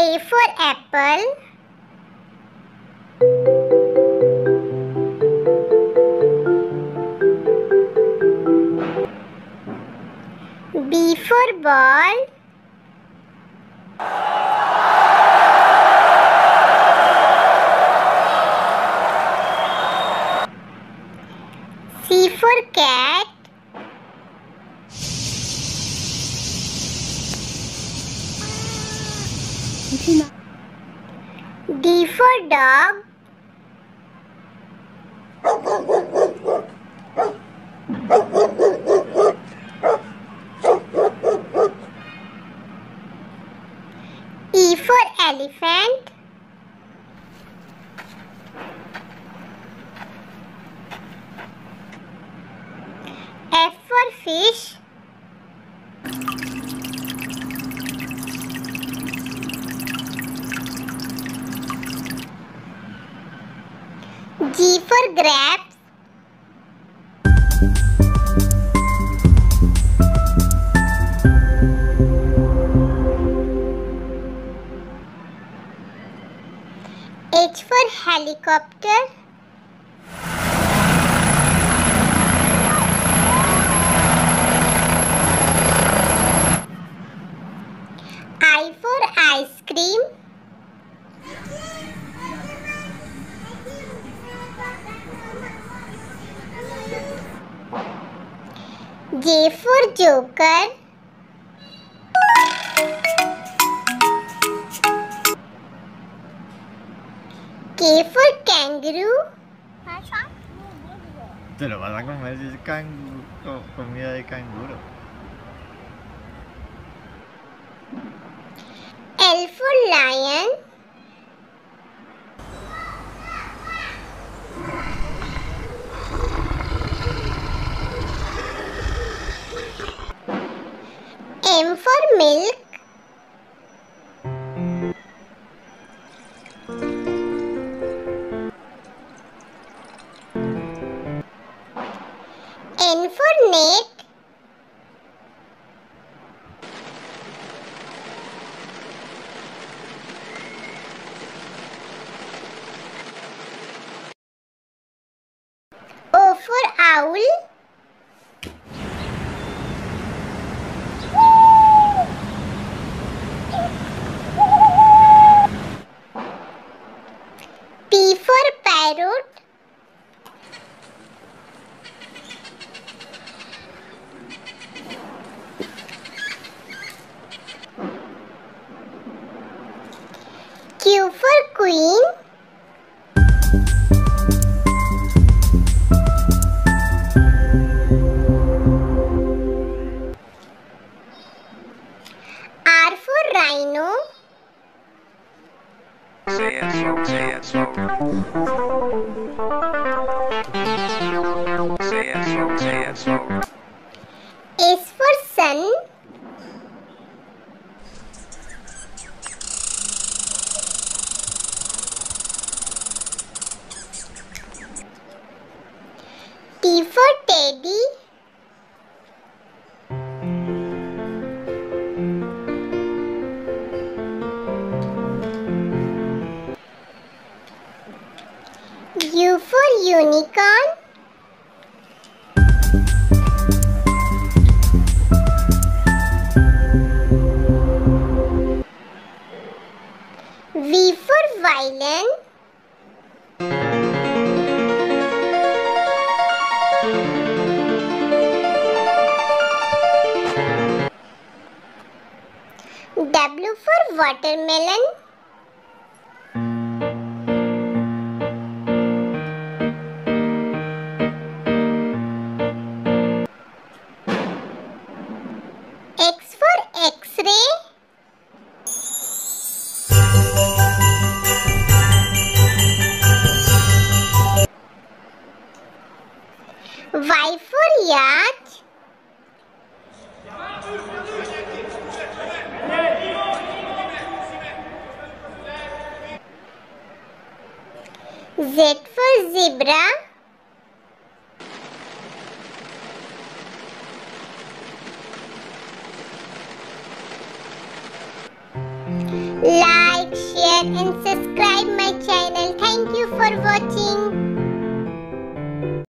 A for apple. B for ball. D for dog. E for elephant. G for grapes. H for helicopter. J for joker. K for kangaroo. Te lo vas a comer si es cangu- co- comida de canguro. L for lion. For milk. N for net. O for owl. For queen. R for rhino. Say it say it. Say it say it. U for unicorn. V for violin. W for watermelon. Yacht. Z for zebra. Lion. share and subscribe my channel. Thank you for watching.